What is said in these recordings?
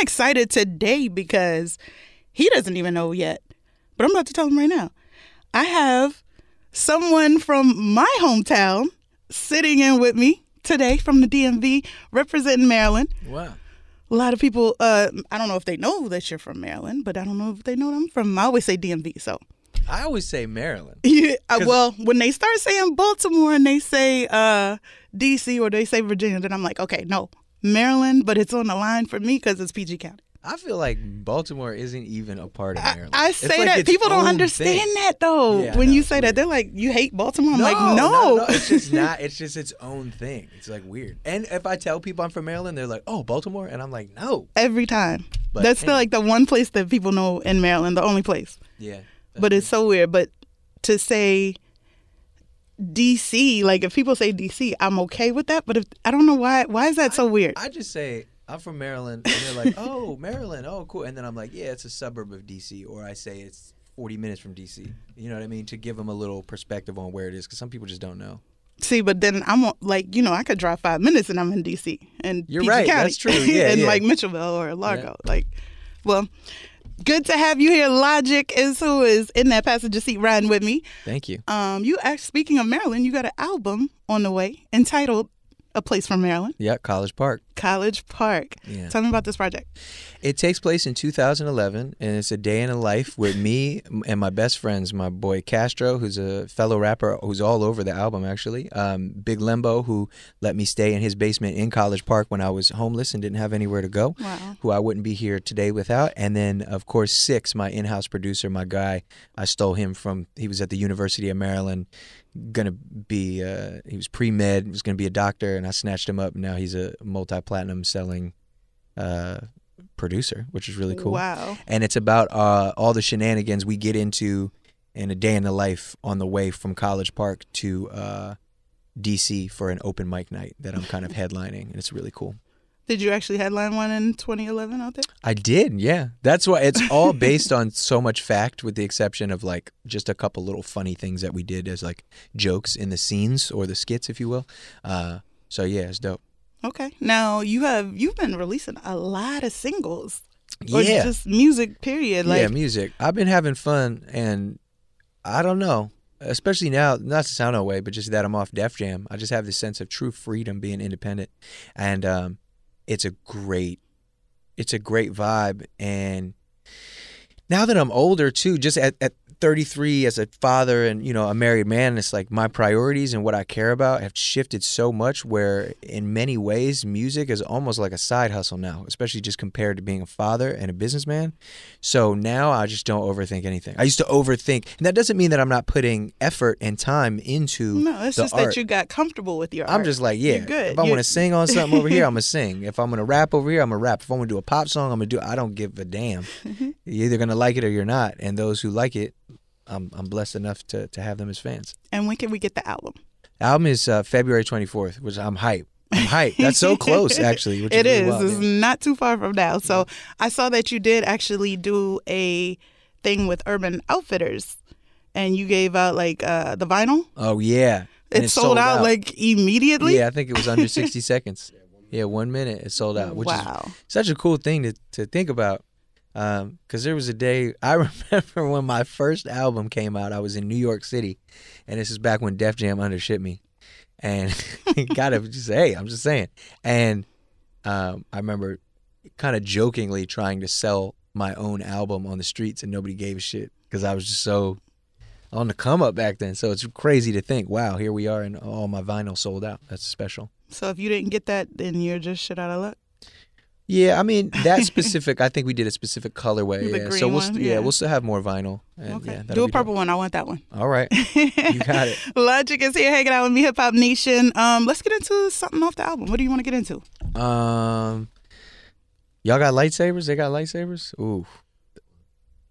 excited today because he doesn't even know yet. But I'm about to tell him right now. I have someone from my hometown sitting in with me today from the DMV representing Maryland. Wow. A lot of people, uh, I don't know if they know that you're from Maryland, but I don't know if they know I'm from. I always say DMV, so I always say Maryland. yeah. uh, well, when they start saying Baltimore and they say uh, DC or they say Virginia, then I'm like, okay, no, Maryland, but it's on the line for me because it's PG County. I feel like Baltimore isn't even a part of Maryland. I It's say like that people don't understand thing. that though. Yeah, when know, you say that, they're like, you hate Baltimore. I'm like, not no. at. It's just not. It's just its own thing. It's like weird. And if I tell people I'm from Maryland, they're like, "Oh, Baltimore," and I'm like, "No." Every time. But, That's like the one place that people know in Maryland, the only place. Yeah. but it's so weird. But to say DC, like if people say DC, I'm okay with that. But if I don't know why, why is that so weird? I just say I'm from Maryland, and they're like, "Oh, Maryland. Oh, cool." And then I'm like, "Yeah, it's a suburb of DC," or I say it's 40 minutes from DC. You know what I mean? To give them a little perspective on where it is, because some people just don't know. See, but then I'm like, you know, I could drive five minutes and I'm in DC and You're PG right, County. that's true. Yeah, and yeah. like Mitchellville or Largo. Like, well, good to have you here. Logic is who is in that passenger seat riding with me. Thank you. Um, you act speaking of Maryland, you got an album on the way entitled "A Place from Maryland." Yeah, College Park. College Park. Yeah. Tell me about this project. It takes place in 2011, and it's a day in a life with me and my best friends. My boy Castro, who's a fellow rapper, who's all over the album actually. Um, Big Lenbo, who let me stay in his basement in College Park when I was homeless and didn't have anywhere to go. Wow. Who I wouldn't be here today without. And then, of course, Six, my in-house producer, my guy. I stole him from. He was at the University of Maryland. Gonna be. Uh, he was pre med. Was gonna be a doctor, and I snatched him up. And now he's a multi-platinum selling. Uh, producer, which is really cool. Wow. And it's about uh, all the shenanigans we get into in a day in the life on the way from College Park to uh, DC for an open mic night that I'm kind of headlining, and it's really cool. Did you actually headline one in 2011 out there? I did, yeah. That's why it's all based on so much fact, with the exception of like just a couple little funny things that we did as like jokes in the scenes or the skits, if you will. Uh, so yeah, it's dope. Okay. Now you have you've been releasing a lot of singles. Or Yeah, just music. Period. Like yeah, music. I've been having fun, and I don't know, especially now. Not to sound that way, but just that I'm off Def Jam. I just have this sense of true freedom being independent, and um, it's a great, it's a great vibe. And now that I'm older too, just at, at 33 as a father and you know a married man, it's like my priorities and what I care about have shifted so much. Where in many ways, music is almost like a side hustle now, especially just compared to being a father and a businessman. So now I just don't overthink anything. I used to overthink, and that doesn't mean that I'm not putting effort and time into no, it's just art. that you got comfortable with your I'm art. just like, yeah. You're good. If I want to sing on something over here, I'm gonna sing. If I'm gonna rap over here, I'm gonna rap. If i'm gonna do a pop song, I'm gonna do. I don't give a damn. you're either gonna like it or you're not. And those who like it, I'm I'm blessed enough to to have them as fans. And when can we get the album? Album is uh, February 24th, which I'm hype. I'm hype. That's so close, actually. Which It is. is. really wild, It's yeah. not too far from now. So I saw that you did actually do a thing with Urban Outfitters, and you gave out like uh, the vinyl. Oh yeah. And It sold, out, like immediately. Yeah, I think it was under 60 seconds. Yeah, one minute it sold out, which is wow. such a cool thing to, to think about because there was a day i remember when my first album came out i was in new york city and this is back when def jam undershipped me. And gotta just hey i'm just saying. And um, i remember kind of jokingly trying to sell my own album on the streets and nobody gave a shit because i was just so on the come up back then. So it's crazy to think wow here we are and all my vinyl sold out. That's special. So if you didn't get that, then you're just shit out of luck. Yeah, I mean that specific. I think we did a specific colorway. The yeah. green so we'll one, yeah. yeah. we'll still have more vinyl. And, Okay. yeah, Do a be purple one. I want that one. All right, you got it. Logic is here hanging out with me, Hip Hop Nation. Um, let's get into something off the album. What do you want to get into? Um, y'all got lightsabers? They got lightsabers? Ooh.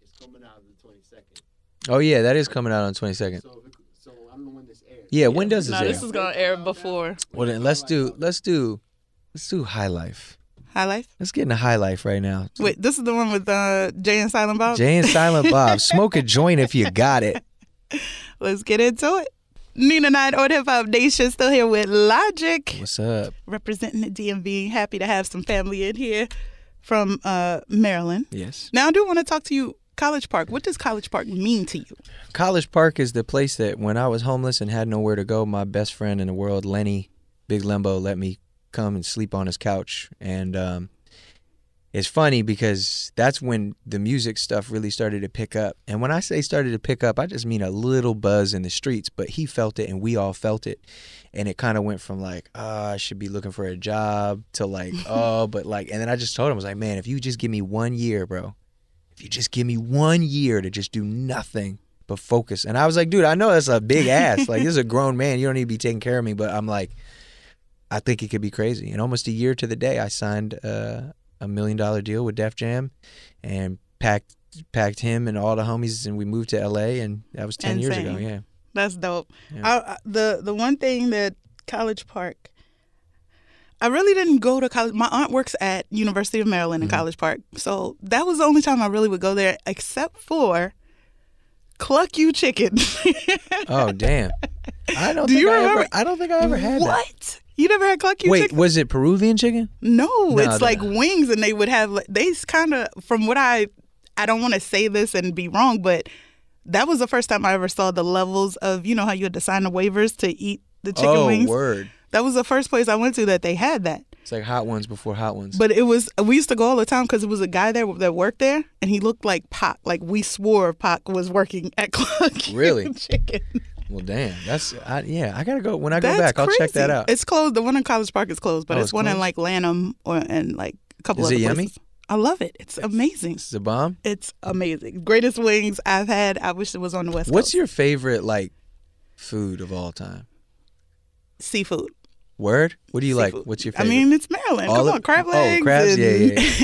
It's coming out the 22nd. Oh yeah, that is coming out on twenty second. So, so I don't know when this airs. Yeah, when does this No, air? this is gonna air before well then, let's do let's do let's do High Life. High Life. Let's get into High Life right now. Wait, this is the one with uh, Jay and Silent Bob. Jay and Silent Bob, smoke a joint if you got it. Let's get into it. Nina Nine or Hip Hop Nation still here with Logic, What's up? representing the DMV. Happy to have some family in here. from uh, Maryland. Yes. Now I do want to talk to you. College Park. What does College Park mean to you? College Park is the place that when I was homeless and had nowhere to go, my best friend in the world, Lenny Big Lenbo, let me come and sleep on his couch. And um, it's funny because that's when the music stuff really started to pick up. And when I say started to pick up, I just mean a little buzz in the streets, but he felt it and we all felt it. And it kind of went from like, oh, I should be looking for a job to like, oh, but like, and then I just told him, I was like, man, if you just give me one year, bro, if you just give me one year to just do nothing but focus. And I was like, dude, I know that's a big ass. like, this is a grown man. You don't need to be taking care of me. But I'm like, I think it could be crazy. And almost a year to the day, I signed uh, a million dollar deal with Def Jam and packed packed him and all the homies and we moved to LA and that was 10 years ago. Yeah. That's dope. Yeah. I, the the one thing that College Park, I really didn't go to college. My aunt works at University of Maryland in Mm-hmm. College Park, so that was the only time I really would go there, except for Cluck-U Chicken. Oh, damn. I don't Do think you I remember- ever I don't think I ever had that. You never had Cluck-U Wait, Chicken? was it Peruvian chicken? No, No, it's like wings, and they would have like- they kind of from what I I don't want to say this and be wrong, but that was the first time I ever saw the levels of you know how you had to sign the waivers to eat the chicken oh, wings. word. That was the first place I went to that they had that. It's like hot ones before hot ones. But it was we used to go all the time because it was a guy there that worked there, and he looked like Pac. Like we swore Pac was working at Cluck Really? Chicken. Well, damn. That's I, yeah. I gotta go when I go That's back. I'll check that out. It's closed. The one in College Park is closed, but Oh, it's, it's one in like Lanham or and like a couple Is other it yummy? places. I love it. It's amazing. Is a bomb. It's amazing. Greatest wings I've had. I wish it was on the West Coast. What's Coast. your favorite like food of all time? seafood? Word? What do you like? What's your favorite? I mean, it's Maryland. All Come of- on, crab legs. oh, crabs? Yeah,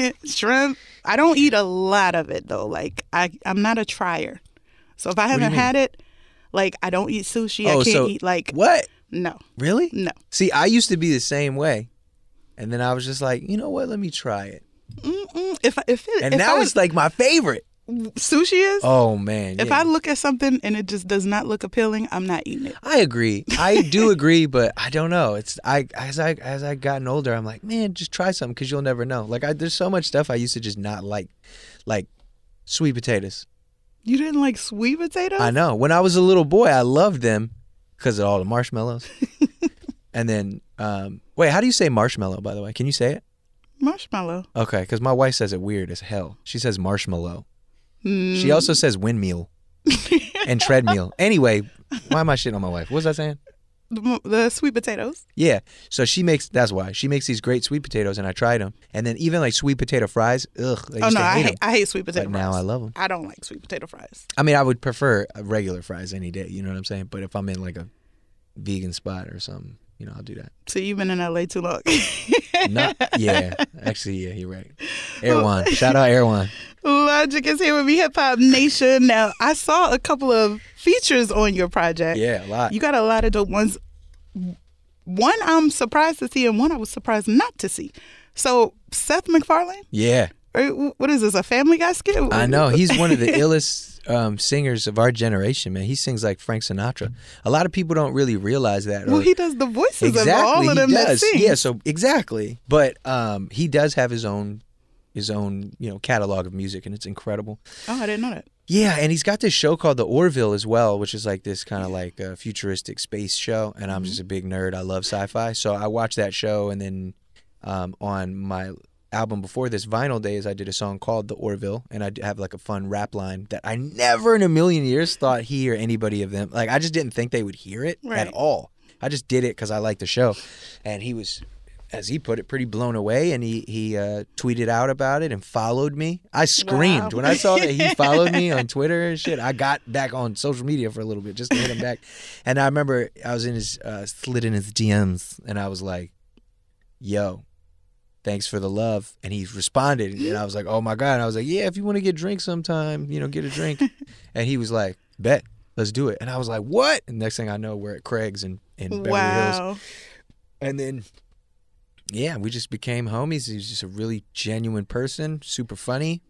yeah, shrimp. I don't eat a lot of it though. Like I, I'm not a trier. So if I haven't had it, like I don't eat sushi. I Oh, can't so eat like what? no, Really? no. See, I used to be the same way, and then I was just like, you know what? Let me try it, Mm-mm. If if it, and if now I, it's like my favorite. sushi is. Oh man! If yeah. I look at something and it just does not look appealing, I'm not eating it. I agree. I do agree, but I don't know. It's I as I as I gotten older, I'm like, man, just try something because you'll never know. Like I, there's so much stuff I used to just not like, like sweet potatoes. You didn't like sweet potatoes? I know. When I was a little boy, I loved them because of all the marshmallows. and then, um, wait, how do you say marshmallow? By the way, can you say it? Marshmallow. Okay, because my wife says it weird as hell. She says marshmallow. Mm. She also says windmill and treadmill. Anyway, why am I shitting on my wife? What was I saying? The, the sweet potatoes. Yeah. So she makes that's why she makes these great sweet potatoes, and I tried them. And then even like sweet potato fries. Ugh. I Oh no, to I hate hate. I hate sweet potato But fries. now I love them. I don't like sweet potato fries. I mean, I would prefer regular fries any day. You know what I'm saying? But if I'm in like a vegan spot or something, you know, I'll do that. So you've been in LA too long. Not yeah. Actually, yeah, you're right. Erewhon. Shout out Erewhon. Logic is here with me, Hip Hop Nation. Now, I saw a couple of features on your project. Yeah, a lot. You got a lot of dope ones. One I'm surprised to see, and one I was surprised not to see. So, Seth MacFarlane, Yeah. what is this, a Family Guy skit? I know. He's one of the illest um, singers of our generation, man. He sings like Frank Sinatra. A lot of people don't really realize that. Well, or- he does the voices exactly, of all of them he that sing. Yeah, so exactly. But um, he does have his own his own, you know, catalog of music and it's incredible. Oh, I didn't know that. Yeah, and he's got this show called The Orville as well, which is like this kind of like uh, futuristic space show. And I'm just a big nerd. I love sci-fi, so I watch that show. And then um, on my album before this, Vinyl Days, I did a song called The Orville, and I have like a fun rap line that I never in a million years thought he or anybody of them like. I just didn't think they would hear it Right. at all. I just did it because I liked the show, and he was. As he put it, pretty blown away, and he he uh, tweeted out about it and followed me. I screamed Wow. when I saw that he followed me on Twitter and shit. I got back on social media for a little bit just to hit him back. And I remember I was in his uh, slid in his DMs and I was like, "Yo, thanks for the love." And he responded, and I was like, "Oh my god!" And I was like, "Yeah, if you want to get drinks sometime, you know, get a drink." and he was like, "Bet, let's do it." And I was like, "What?" And next thing I know, we're at Craig's in in Beverly Hills. And then, yeah, we just became homies. He's just a really genuine person, super funny.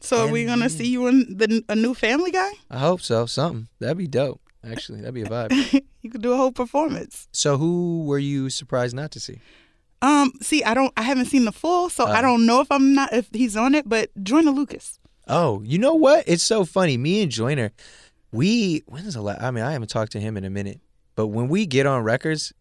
So are we gonna see you in the a new Family Guy? I hope so. Something that'd be dope. Actually, that'd be a vibe. you could do a whole performance. So, who were you surprised not to see? Um, see, I don't, I haven't seen the full, so I Oh. don't know if I'm not if he's on it. But Joyner Lucas. Oh, you know what? It's so funny. Me and Joyner, we when is the last? I mean, I haven't talked to him in a minute, but when we get on records,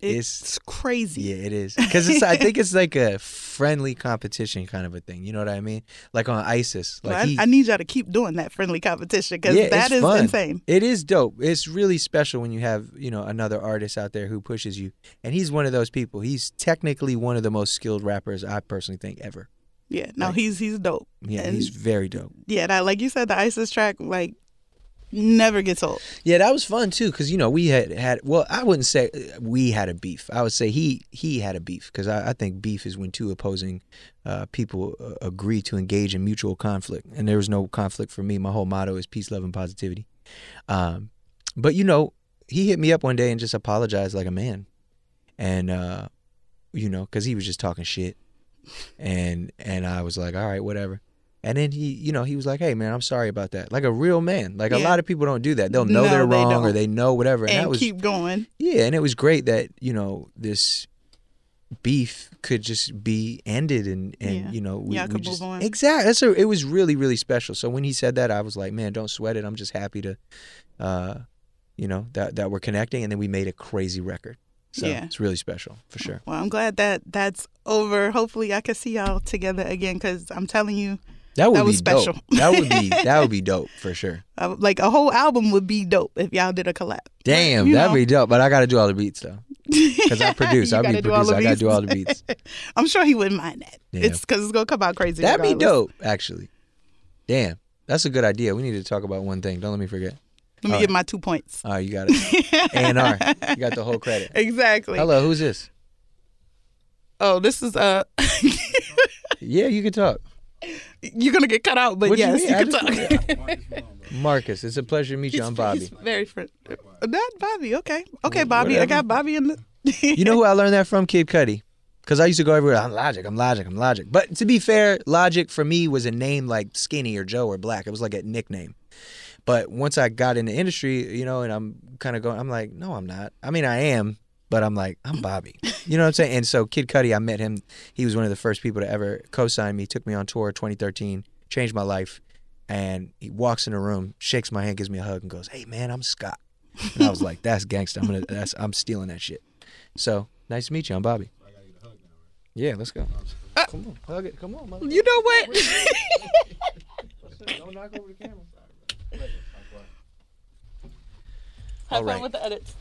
It's, It's- crazy. yeah, it is because it's. I think it's like a friendly competition kind of a thing. You know what I mean? Like on ISIS, like Well, I, he, I need y'all to keep doing that friendly competition because Yeah, that it's fun. insane. It is dope. It's really special when you have, you know, another artist out there who pushes you. And he's one of those people. He's technically one of the most skilled rappers I personally think ever. Yeah, no, Like- he's he's dope. Yeah, And- he's very dope. Yeah, that like you said, the ISIS track like never gets old. Yeah, that was fun too cuz you know, we had had well, I wouldn't say uh, we had a beef. I would say he he had a beef cuz I, I think beef is when two opposing uh, people uh, agree to engage in mutual conflict. And there was no conflict for me. My whole motto is peace, love and positivity. Um but you know, he hit me up one day and just apologized like a man. And uh you know, cuz he was just talking shit. And and I was like, "All right, whatever." And then he, you know, he was like, "Hey, man, I'm sorry about that." Like a real man. Like a lot of people don't do that. They'll know No, they're they wrong or they know whatever. And, and that was keep going. yeah, and it was great that you know this beef could just be ended and and Yeah. you know we, Y'all we could just exactly. That's a, it was really really special. So when he said that, I was like, man, don't sweat it. I'm just happy to, uh, you know, that that we're connecting, and then we made a crazy record. So Yeah. it's really special for sure. Well, I'm glad that that's over. Hopefully, I can see y'all together again because I'm telling you, That would That be special. dope. That would be that would be dope for sure. uh, like a whole album would be dope if y'all did a collab. Damn, You that'd know. be dope. But I got to do all the beats though, because I produce. I'll be gotta do all producer. the I got to do beats. all the beats. I'm sure he wouldn't mind that. Yeah. It's because it's gonna come out crazy. That'd be dope, actually. Damn, that's a good idea. We need to talk about one thing. Don't let me forget. Let me All give right. my two points. All right, you got it. A and R. You got the whole credit. Exactly. Hello, who's this? Oh, this is uh, Yeah, you can talk. You're gonna get cut out, but What you yes, mean? you, I can talk. Marcus, it's a pleasure to meet you. He's- I'm Bobby. He's very friend. Not Bobby. Okay. Okay, Bobby. I got Bobby in the. You know who I learned that from? Kid Cudi. Because I used to go everywhere. I'm Logic. I'm Logic. I'm Logic. But to be fair, Logic for me was a name like Skinny or Joe or Black. It was like a nickname. But once I got in the industry, you know, and I'm kind of going, I'm like, no, I'm not. I mean, I am, but I'm like, I'm Bobby. You know what I'm saying? And so Kid Cudi, I met him. He was one of the first people to ever co-sign me. Took me on tour 2013. Changed my life. And he walks in the room, shakes my hand, gives me a hug, and goes, "Hey man, I'm Scott." And I was like, "That's gangsta. I'm gonna. That's. I'm stealing that shit." So nice to meet you. I'm Bobby. Yeah, let's go. Ah! Come on, hug it. Come on, mother. You know what? Don't knock over the camera. Have All fun right. with the edits.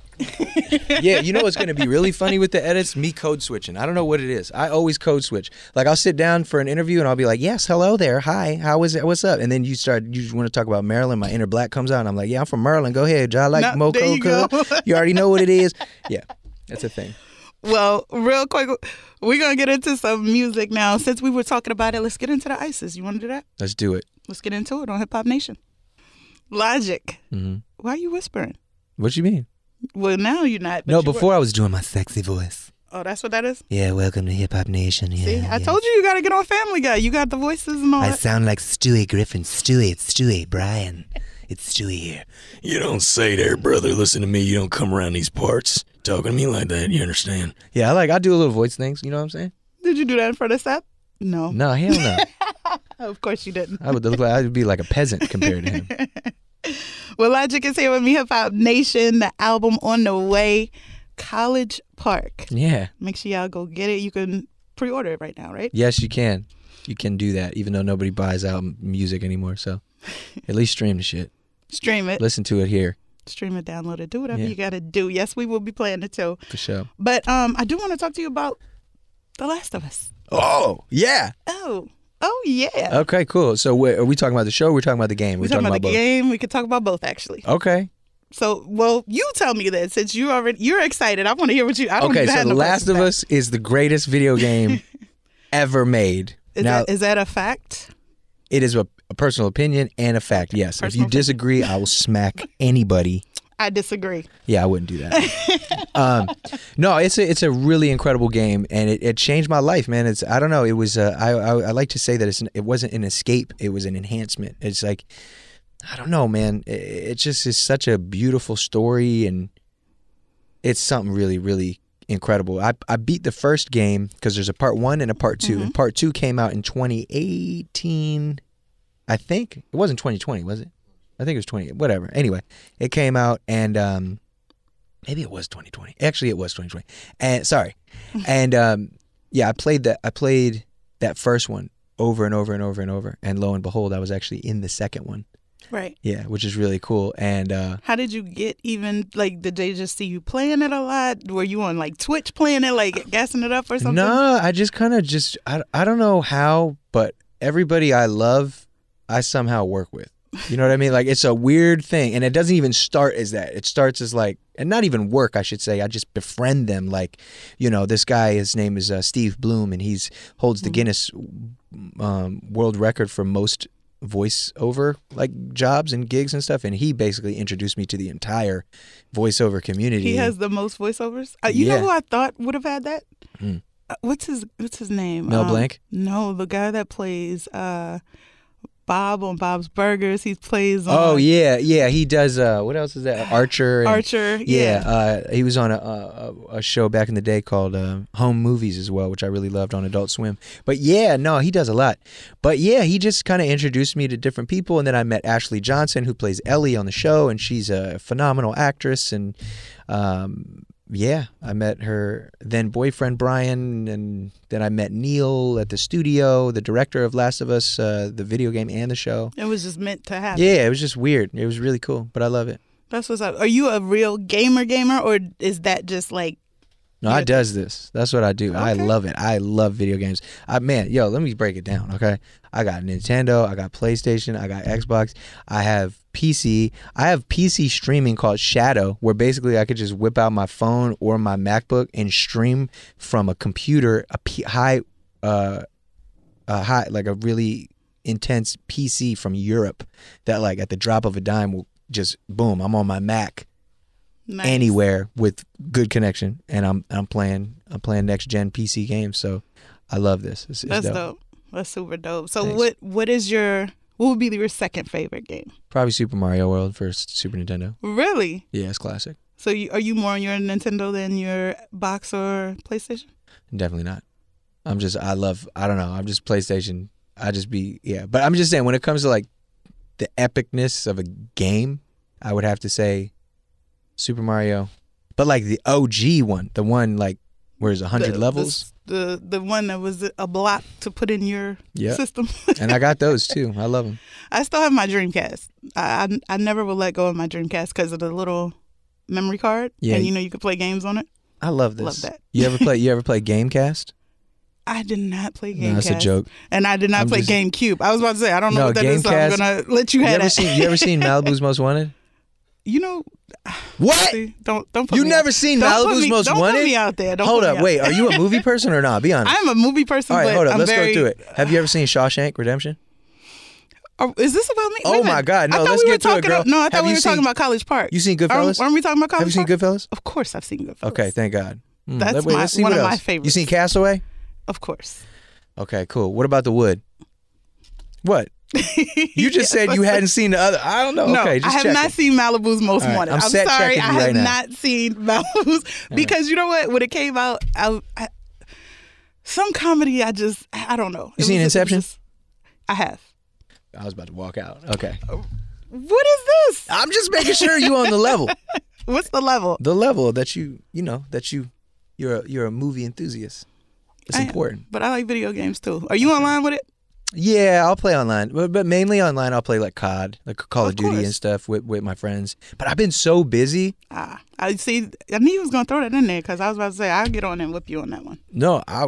Yeah, you know what's going to be really funny with the edits? Me code switching. I don't know what it is. I always code switch. Like I'll sit down for an interview and I'll be like, "Yes, hello there. Hi. How is it? What's up?" And then you start you want to talk about Maryland, my inner black comes out and I'm like, "Yeah, I'm from Maryland. Go ahead. I like No, Moco. you You already know what it is." Yeah. That's a thing. Well, real quick, we're gonna get into some music now. Since we were talking about it, let's get into the ISIS. You want to do that? Let's do it. Let's get into it on Hip Hop Nation. Logic. Mhm. Why are you whispering? What you mean? Well, now you're not. but no, you were. before I was doing my sexy voice. Oh, that's what that is. Yeah, welcome to Hip Hop Nation. Yeah, See, I told you you got to get on Family Guy. You got the voices and all I that. sound like Stewie Griffin. Stewie, it's Stewie, Brian. It's Stewie here. You don't say there, brother. Listen to me. You don't come around these parts talking to me like that. You understand? Yeah, I like I do a little voice things. You know what I'm saying? Did you do that in front of Seth? No. No, hell no. Of course you didn't. I would look like I would be like a peasant compared to him. Well, Logic is here with me, Hip Hop Nation. The album on the way, College Park. Yeah. Make sure y'all go get it. You can pre-order it right now, right? Yes, you can. You can do that, even though nobody buys out music anymore. So, at least stream the shit. Stream it, Listen to it here stream it, download it, do whatever Yeah. you got to do. Yes, we will be playing it too. for sure. But um, I do want to talk to you about The Last of Us. Oh yeah. Oh, oh yeah. Okay, cool. So, are we talking about the show? We're talking about the game. We're talking about, the both. game. We could talk about both actually. Okay. So, well, you tell me that since you already you're excited. I want to hear what you. I don't Okay. So, The Last of Us is the greatest video game ever made. Is now, that is that a fact? it is a, a personal opinion and a fact. Yes. if you disagree, I will smack anybody. I disagree. Yeah, I wouldn't do that. um, no, it's a it's a really incredible game, and it, it changed my life, man. It's I don't know. It was uh, I, I I like to say that it's an, it wasn't an escape. It was an enhancement. It's like I don't know, man. It, it just is such a beautiful story, and it's something really really incredible. I I beat the first game because there's a part one and a part 2 Mm-hmm. and part two came out in 2018. I think it wasn't 2020, was it? I think it was 20. Whatever. Anyway, it came out and um, maybe it was 2020. Actually, it was 2020. And sorry, and um, yeah, I played that. I played that first one over and over and over and over, and lo and behold, I was actually in the second one. Right. Yeah, which is really cool. And uh, How did you get even like? Did they just see you playing it a lot? Were you on like Twitch playing it, like gassing it up or something? No, I just kind of just I, I don't know how, but everybody I love, I somehow work with. You know what I mean? Like it's a weird thing, and it doesn't even start as that. It starts as like, and not even work, I should say. I just befriend them. Like, you know, this guy, his name is uh, Steve Blum, and he's holds the Guinness um, World Record for most voiceover like jobs and gigs and stuff and he basically introduced me to the entire voiceover community He has the most voiceovers. Uh, you Yeah. know who I thought would have had that? Hmm. Uh, what's his What's his name? Mel Um, Blanc? No, the guy that plays uh, Bob on Bob's Burgers. He plays. On Oh yeah, yeah. He does. Uh, what else is that? Archer. and- Archer. Yeah, Yeah. uh, he was on a, a a show back in the day called uh, Home Movies as well, which I really loved on Adult Swim. But yeah, no, he does a lot. But yeah, he just kind of introduced me to different people, and then I met Ashley Johnson, who plays Ellie on the show, and she's a phenomenal actress. And um, yeah, I met her then boyfriend Brian, and then I met Neil at the studio, the director of Last of Us, uh, the video game and the show. It was just meant to happen. Yeah, it was just weird. It was really cool, but I love it. That's what's up. Are you a real gamer gamer, or is that just like? No, I does this. That's what I do. I love it. I love video games. I man, yo, let me break it down, okay? I got Nintendo, I got PlayStation, I got Xbox, I have PC. I have PC streaming called Shadow, where basically I could just whip out my phone or my MacBook and stream from a computer, a P- high, uh, a high, like a really intense PC from Europe that, like, at the drop of a dime will just boom. I'm on my Mac Nice. anywhere with good connection, and I'm I'm playing I'm playing next gen PC games. So I love this. It's, it's That's dope. dope. That's super dope. So Thanks. what what is your what would be your second favorite game? Probably Super Mario World for Super Nintendo. Really? Yeah, it's classic. So you, are you more on your Nintendo than your box or PlayStation? Definitely not. I'm just I love I don't know. I'm just PlayStation. I just be yeah. But I'm just saying when it comes to like the epicness of a game, I would have to say Super Mario. But like the OG one, the one like where it's hundred levels. The, the one that was a block to put in your Yeah. system. and I got those too. I love them. I still have my Dreamcast. I I, I never will let go of my Dreamcast because of the little memory card. Yeah. And you know you could play games on it. I love this. Love that. You ever play? You ever play Gamecast? I did not play Gamecast. No, that's a joke. And I did not I'm play just- GameCube. I was about to say I don't know No, what that is, so I'm gonna let you You have ever that. seen? You ever seen Malibu's Most Wanted? You know, What? don't don't. Put You never out. seen Don't Malibu's me- Most don't Wanted? Put me out there. Don't hold up, wait. Are you a movie person or not? Be honest. I'm a movie person. All right, hold up. Let's very, go through it. Have you ever seen Shawshank Redemption? Oh, is this about me? Oh my. God, no, I thought let's we were get to it, talking girl. No, I thought Have we were talking about College Park. You seen Aren't, Goodfellas? aren't we talking about College Park? Have you seen Park? Goodfellas? Of course, I've seen Goodfellas. Okay, thank God. Mm, That's wait, my- one of my favorites. You seen Castaway? Of course. Okay, cool. What about The Wood? What? You just Yes, said you hadn't seen the other. I don't know. No, okay, just I have checking. not seen Malibu's Most right, Wanted. I'm I'm, sorry, I you have right now. not seen Malibu's because you know what? When it came out, I, I some comedy. I just I don't know. It seen was Inception? just- I have. I was about to walk out. Okay. Uh, what is this? I'm just making sure you're on the level. What's the level? The level that you, you know, that you you're a, you're a movie enthusiast. It's I am, important. but I like video games too. Are you online with it? Yeah, I'll play online, but, but mainly online. I'll play like COD, like Call of, Of Duty and stuff with with my friends. But I've been so busy. Ah, I see. I knew you was gonna throw that in there because I was about to say I'll get on and whip you on that one. No, I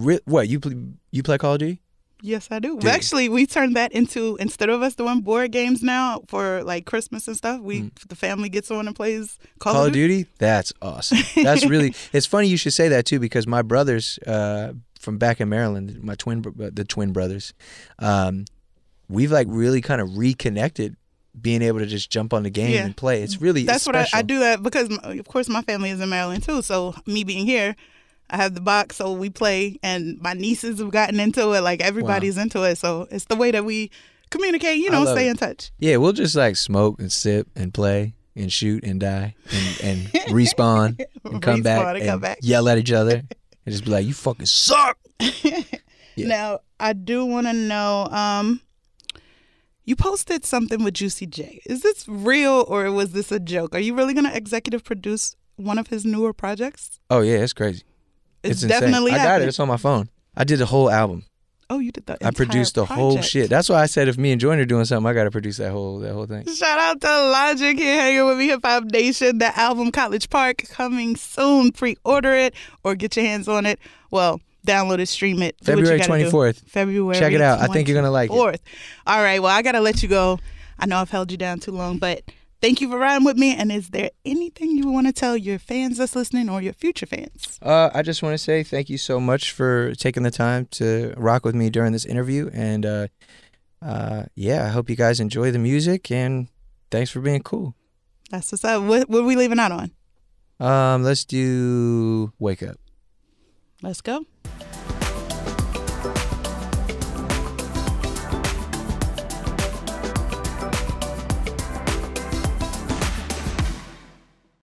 re- what you play, you play Call of Duty? Yes, I do. Dude. Actually, we turned that into instead of us doing board games now for like Christmas and stuff. We the family gets on and plays Call, Mm. Call of Duty? That's awesome. That's really. it's funny you should say that too because my brothers uh, from back in Maryland, my twin, the twin brothers, um, we've like really kind of reconnected, being able to just jump on the game Yeah. and play. It's really That's it's what I, I do that because of course my family is in Maryland too. So me being here, I have the box, so we play, and my nieces have gotten into it. Like everybody's into it, so it's the way that we communicate. You know, stay it. in touch. Yeah, we'll just like smoke and sip and play. and shoot and die and, and respawn and come back Respawn and and come back. yell at each other and just be like, "You fucking suck." Yeah. Now, I do want to know. Um, you posted something with Juicy J. Is this real or was this a joke? Are you really gonna executive produce one of his newer projects? Oh yeah, it's crazy. It's, insane. definitely I got it. It's on my phone. I did the whole album. Oh, you did that. I produced the entire whole shit. That's why I said if me and Joyner doing something, I got to produce that whole that whole thing. Shout out to Logic here hanging with me, Hip Hop Nation. The album College Park coming soon. Pre-order it or get your hands on it. Well, download it, stream it. do what you February twenty fourth. February. Check it out. I think you're gonna like it. 24th. All right. Well, I gotta let you go. I know I've held you down too long, but thank you for riding with me. And is there anything you want to tell your fans that's listening or your future fans? Uh, I just want to say thank you so much for taking the time to rock with me during this interview, and uh, uh, yeah, I hope you guys enjoy the music, and thanks for being cool. That's what's up. What, what are we leaving out on? Um, let's do wake up. Let's go.